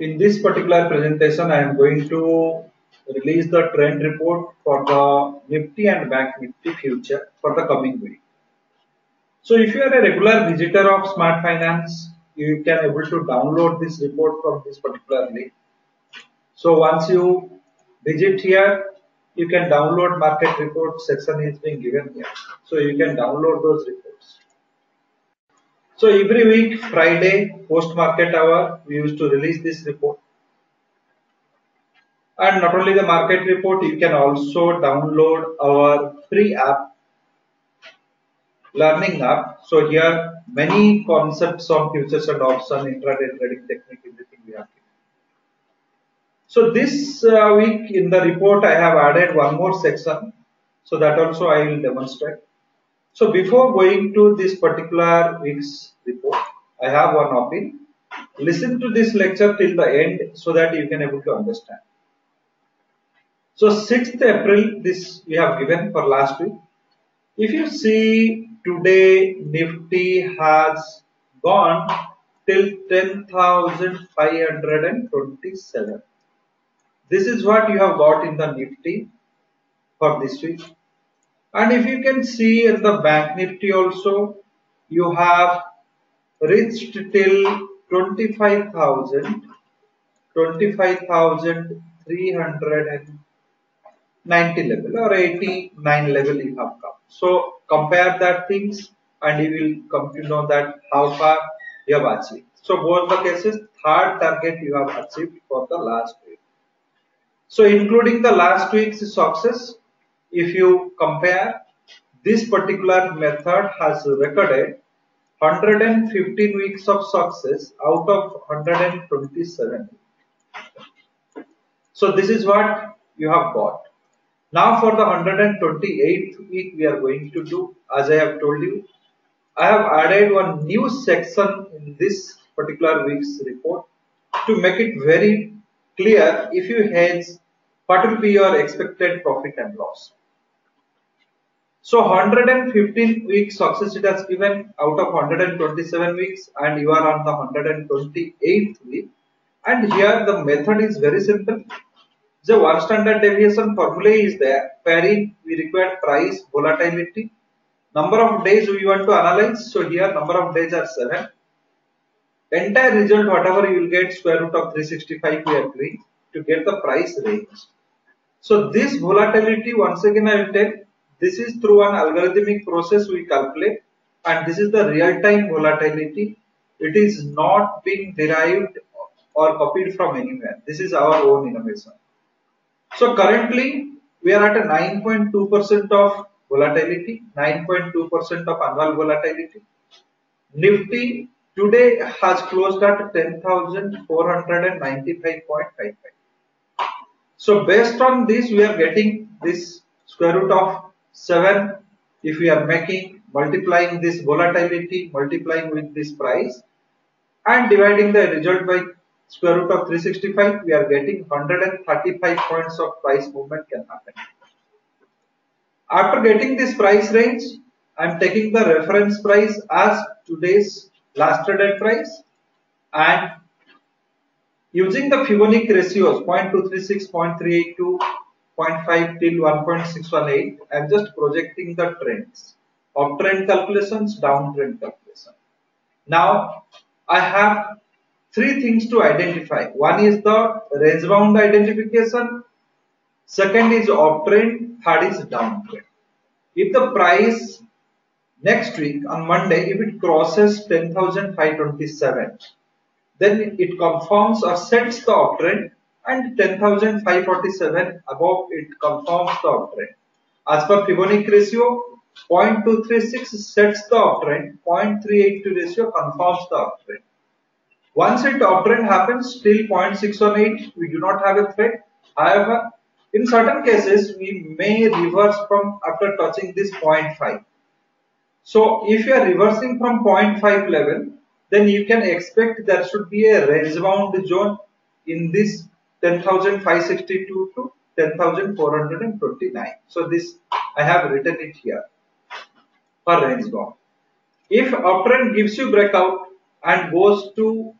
in this particular presentation, I am going to release the trend report for the Nifty and Bank Nifty future for the coming week. So if you are a regular visitor of Smart Finance, you can able to download this report from this particular link. So once you visit here, you can download market report section is being given here. So you can download those reports. So every week, Friday, post market hour, we used to release this report. And not only the market report, you can also download our free app, learning app. So here, many concepts on futures and option, intraday trading technique, everything we have. So this uh, week in the report, I have added one more section. So that also I will demonstrate. So before going to this particular week's report, I have one appeal. Listen to this lecture till the end so that you can able to understand. So 6th April, this we have given for last week. If you see today Nifty has gone till 10,527. This is what you have got in the Nifty for this week and if you can see in the bank nifty also you have reached till 25,000 25,390 level or 89 level you have come. So compare that things and you will come to know that how far you have achieved. So both the cases third target you have achieved for the last week. So including the last week's success if you compare this particular method has recorded 115 weeks of success out of 127 so this is what you have got. Now for the 128th week we are going to do as i have told you i have added one new section in this particular week's report to make it very clear if you hedge what will be your expected profit and loss so 115 weeks success it has given out of 127 weeks and you are on the 128th week. And here the method is very simple. The one standard deviation formula is there. Wherein we require price volatility. Number of days we want to analyze. So here number of days are 7 entire result whatever you will get square root of 365 we doing to get the price range. So this volatility once again I will tell this is through an algorithmic process we calculate and this is the real-time volatility. It is not being derived or copied from anywhere. This is our own innovation. So currently we are at a 9.2% of volatility, 9.2% of annual volatility. Nifty today has closed at 10,495.55. So based on this we are getting this square root of 7 if we are making multiplying this volatility multiplying with this price and dividing the result by square root of 365 we are getting 135 points of price movement can happen. After getting this price range I am taking the reference price as today's last traded price and using the Fibonacci ratios 0.236, 0.382 0.5 till 1.618 I'm just projecting the trends. Uptrend calculations downtrend calculation. Now I have three things to identify. One is the range bound identification. Second is uptrend. Third is downtrend. If the price next week on Monday if it crosses 10,527 then it confirms or sets the uptrend and 10,547 above it confirms the uptrend. As per Fibonacci ratio, 0.236 sets the uptrend, 0.382 ratio confirms the uptrend. Once it uptrend happens till 0.618, we do not have a threat. However, in certain cases, we may reverse from after touching this 0.5. So, if you are reversing from 0.5 level, then you can expect there should be a range bound zone in this 10,562 to 10,429. So this I have written it here for range bound. If uptrend gives you breakout and goes to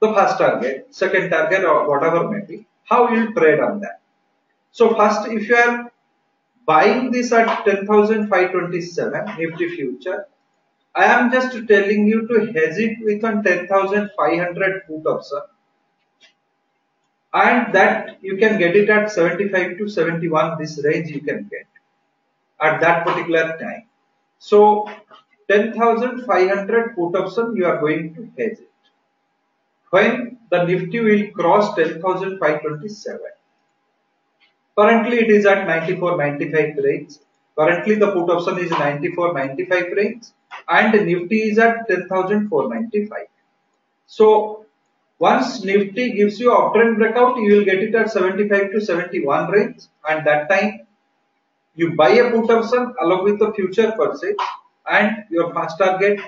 the first target, second target or whatever may be, how you trade on that. So first if you are buying this at 10,527 Nifty future, I am just telling you to hedge it with on 10,500 put option and that you can get it at 75 to 71 this range you can get at that particular time. So 10,500 put option you are going to hedge it. When the Nifty will cross 10,527. Currently it is at 94.95 range. Currently the put option is 94.95 range and Nifty is at 10,495. So once Nifty gives you uptrend breakout, you will get it at 75 to 71 range and that time you buy a put option along with the future purchase and your first target,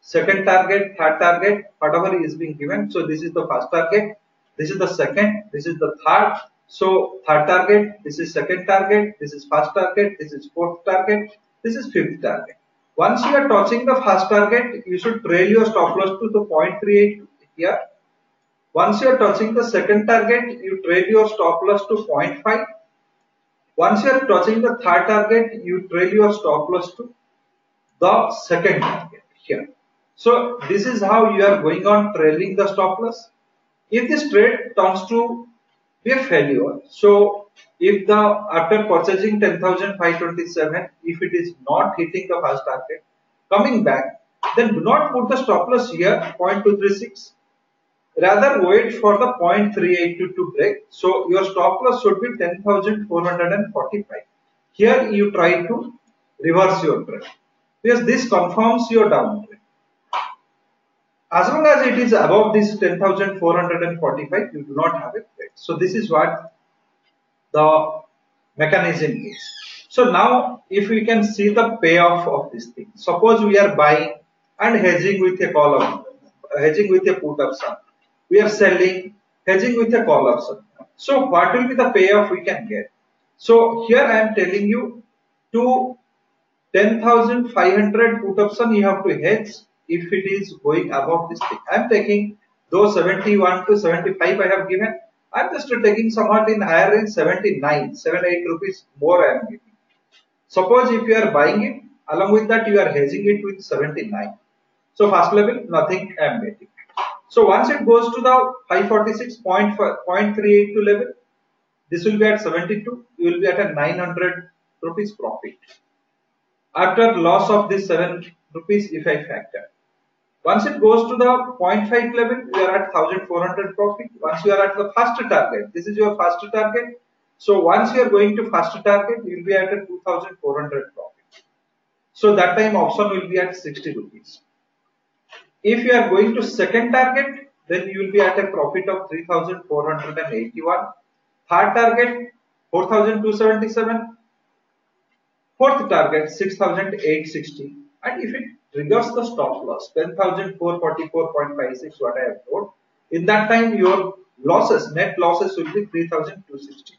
second target, third target, whatever is being given. So this is the first target, this is the second, this is the third. So third target, this is second target, this is first target, this is fourth target, this is fifth target. Once you are touching the first target, you should trail your stop loss to the 0.38 here once you are touching the second target, you trade your stop loss to 0.5. Once you are touching the third target, you trail your stop loss to the second target here. So this is how you are going on trailing the stop loss. If this trade turns to be a failure, so if the after purchasing 10,527, if it is not hitting the first target, coming back, then do not put the stop loss here 0.236 Rather wait for the 0.382 to break. So your stop loss should be 10,445. Here you try to reverse your trend because this confirms your down trend. As long as it is above this 10,445, you do not have a trade. So this is what the mechanism is. So now if we can see the payoff of this thing. Suppose we are buying and hedging with a call of hedging with a put option we are selling hedging with a call option. So what will be the payoff we can get? So here I am telling you to 10,500 put option you have to hedge if it is going above this thing. I am taking those 71 to 75 I have given. I am just taking somewhat in higher range 79, 78 rupees more I am giving. Suppose if you are buying it, along with that you are hedging it with 79. So first level nothing I am getting. So once it goes to the 546.382 level, this will be at 72, you will be at a 900 rupees profit. After loss of this 7 rupees if I factor. Once it goes to the 0.5 level, you are at 1400 profit. Once you are at the faster target, this is your faster target. So once you are going to faster target, you will be at a 2400 profit. So that time option will be at 60 rupees. If you are going to second target, then you will be at a profit of 3481. Third target 4277. Fourth target 6860. And if it triggers the stop loss 10444.56 what I have told, in that time your losses, net losses will be 3260.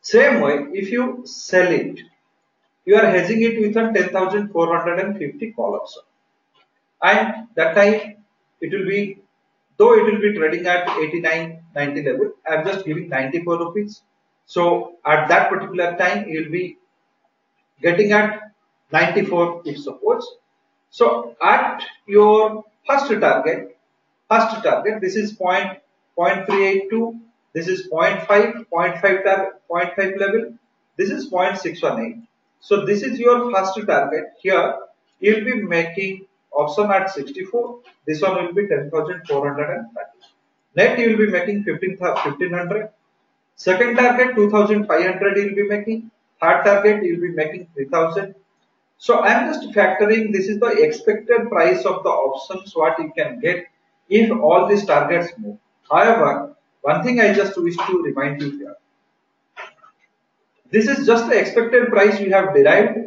Same way, if you sell it, you are hedging it with a 10,450 call option and that time it will be though it will be trading at 89 90 level i'm just giving 94 rupees. So at that particular time you will be getting at 94 if supports so at your first target first target this is point 0.382 this is 0.5 0.5 target 0.5 level this is 0.618 so this is your first target. Here you'll be making option at 64 this one will be 10430 net you will be making 1500 second target 2500 you will be making. Third target you will be making 3000 so i am just factoring this is the expected price of the options what you can get if all these targets move. However one thing i just wish to remind you here. This is just the expected price we have derived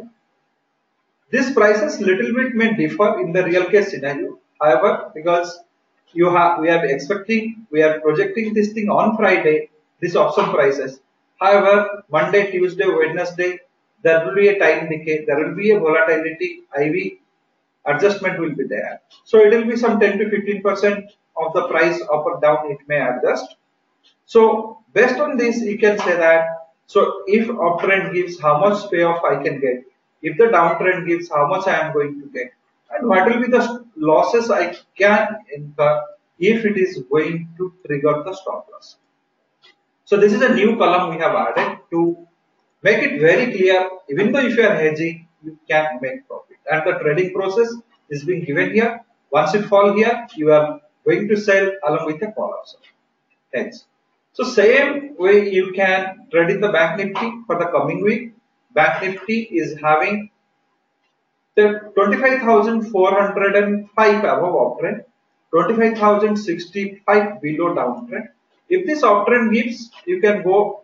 these prices little bit may differ in the real case scenario. However, because you have we are expecting we are projecting this thing on Friday, this option prices. However, Monday, Tuesday, Wednesday, there will be a time decay, there will be a volatility, IV adjustment will be there. So it will be some 10 to 15 percent of the price up or down it may adjust. So based on this you can say that so if uptrend gives how much payoff I can get, if the downtrend gives how much I am going to get? And what will be the losses I can incur if it is going to trigger the stop loss. So this is a new column we have added to make it very clear even though if you are hedging you can make profit. And the trading process is being given here. Once it fall here you are going to sell along with a call option hence so same way you can trade in the bank nifty for the coming week bank nifty is having the 25,405 above uptrend 25,065 below downtrend. If this uptrend gives you can go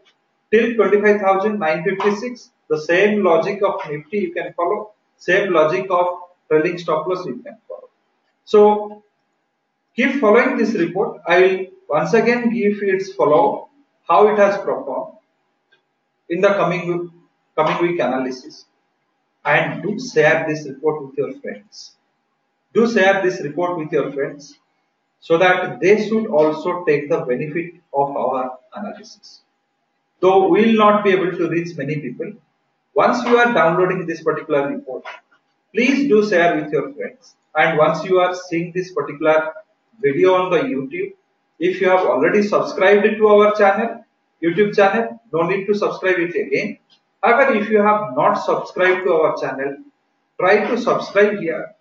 till 25,956 the same logic of nifty you can follow same logic of trailing stop loss you can follow. So keep following this report. I will once again give its follow how it has performed in the coming coming week analysis and do share this report with your friends do share this report with your friends so that they should also take the benefit of our analysis though we will not be able to reach many people. Once you are downloading this particular report, please do share with your friends. And once you are seeing this particular video on the YouTube, if you have already subscribed to our channel, YouTube channel, no need to subscribe it again. However, if you have not subscribed to our channel, try to subscribe here.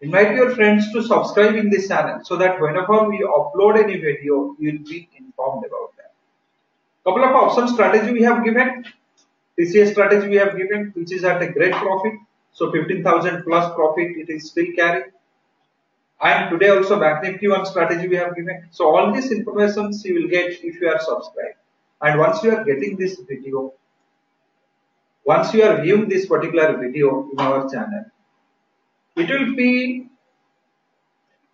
Invite your friends to subscribe in this channel so that whenever we upload any video, you will be informed about that. Couple of option strategy we have given. TCS strategy we have given, which is at a great profit. So 15,000 plus profit it is still carrying. And today also Bank Nifty one strategy we have given. So all these informations you will get if you are subscribed. And once you are getting this video, once you are viewing this particular video in our channel, it will be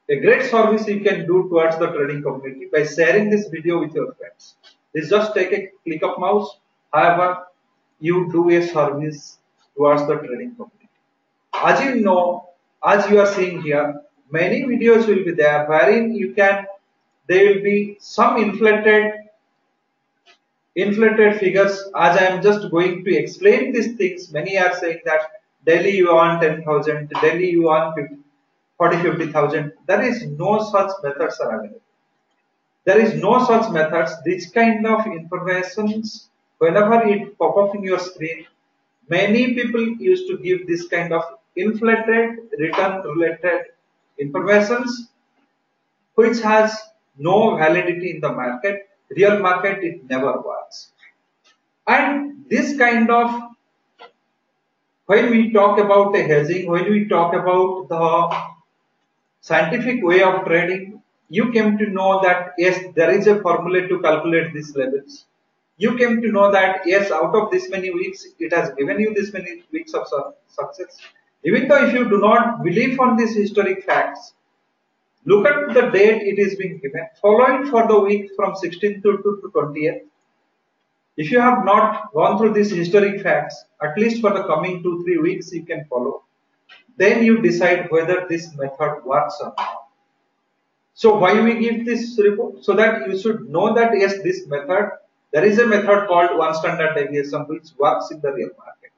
a great service you can do towards the trading community by sharing this video with your friends is just take a click of mouse. However, you do a service towards the trading community. As you know, as you are seeing here, many videos will be there wherein you can, there will be some inflated inflated figures as I am just going to explain these things. Many are saying that daily you earn 10,000, daily you earn 50, 40, 50,000. There is no such methods are available. There is no such methods. This kind of informations, whenever it pop up in your screen, many people used to give this kind of inflated return related informations which has no validity in the market. Real market, it never works. And this kind of when we talk about a hedging, when we talk about the scientific way of trading, you came to know that yes there is a formula to calculate these levels you came to know that yes out of this many weeks it has given you this many weeks of success even though if you do not believe on these historic facts look at the date it is being given follow it for the week from 16th to, to 20th if you have not gone through these historic facts at least for the coming two three weeks you can follow then you decide whether this method works or not so why we give this report? So that you should know that yes, this method, there is a method called one standard deviation which works in the real market.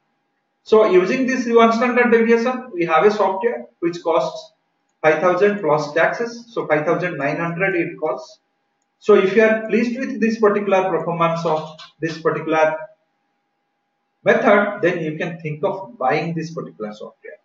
So using this one standard deviation, we have a software which costs 5000 plus taxes. So 5900 it costs. So if you are pleased with this particular performance of this particular method, then you can think of buying this particular software.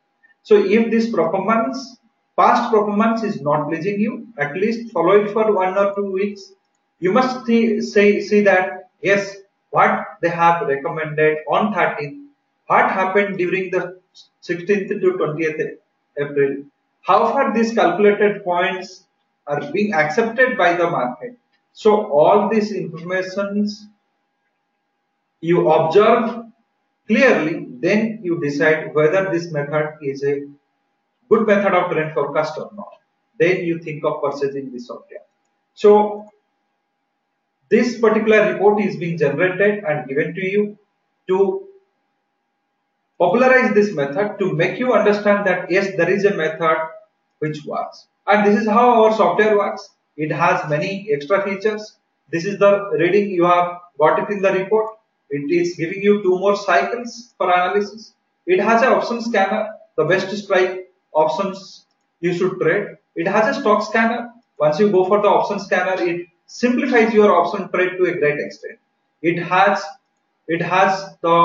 So if this performance past performance is not pleasing you, at least follow it for one or two weeks. You must see, say, see that yes, what they have recommended on 13th, what happened during the 16th to 20th April, how far these calculated points are being accepted by the market. So all these informations you observe clearly, then you decide whether this method is a good method of trend forecast or not. Then you think of purchasing this software. So this particular report is being generated and given to you to popularize this method to make you understand that yes there is a method which works And this is how our software works. It has many extra features. This is the reading you have got it in the report. It is giving you two more cycles for analysis. It has an option scanner, the best strike options you should trade. It has a stock scanner. Once you go for the option scanner, it simplifies your option trade to a great extent. It has it has the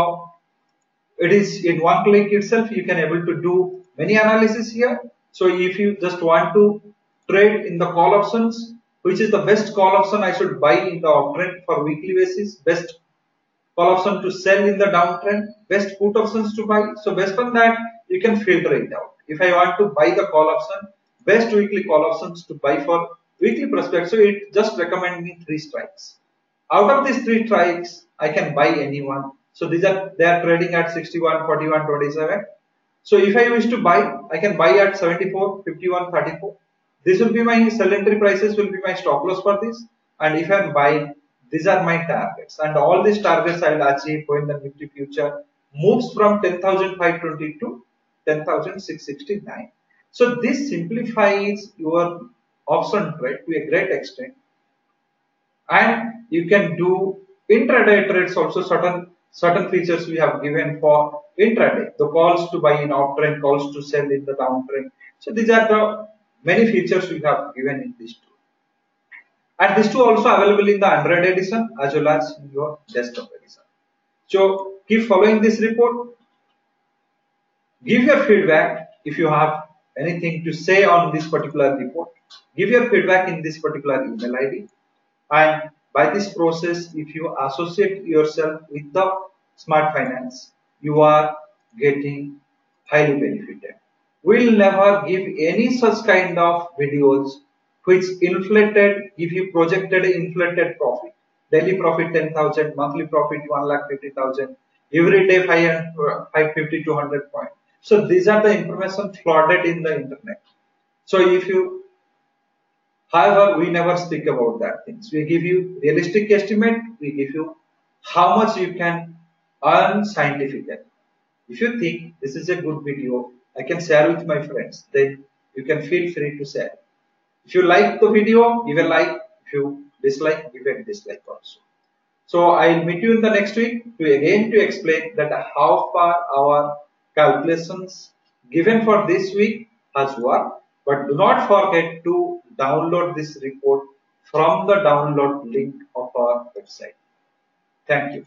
it is in one click itself you can able to do many analysis here. So if you just want to trade in the call options, which is the best call option I should buy in the uptrend for weekly basis, best call option to sell in the downtrend, best put options to buy. So based on that, you can filter it out. If I want to buy the call option, best weekly call options to buy for weekly prospect. So it just recommend me three strikes. Out of these three strikes, I can buy anyone. So these are they are trading at 61, 41, 27. So if I wish to buy, I can buy at 74, 51, 34. This will be my sell entry prices will be my stop loss for this. And if I'm buying, these are my targets. And all these targets I will achieve when the Nifty future moves from 10,520 to 10,669. So this simplifies your option trade to a great extent. And you can do intraday trades also certain certain features we have given for intraday. The calls to buy in uptrend, calls to sell in the downtrend. So these are the many features we have given in this tool. And this tool also available in the Android edition as well as in your desktop edition. So keep following this report. Give your feedback if you have anything to say on this particular report. Give your feedback in this particular email ID. And by this process, if you associate yourself with the smart finance, you are getting highly benefited. We'll never give any such kind of videos which inflated, give you projected inflated profit. Daily profit 10,000, monthly profit 1,50,000, every day 550 to 100 point. So these are the information flooded in the internet. So if you, however, we never speak about that things. We give you realistic estimate. We give you how much you can earn scientifically. If you think this is a good video, I can share with my friends. Then you can feel free to share. If you like the video, give a like. If you dislike, give a dislike also. So I'll meet you in the next week to again to explain that how far our calculations given for this week has worked. But do not forget to download this report from the download link of our website. Thank you.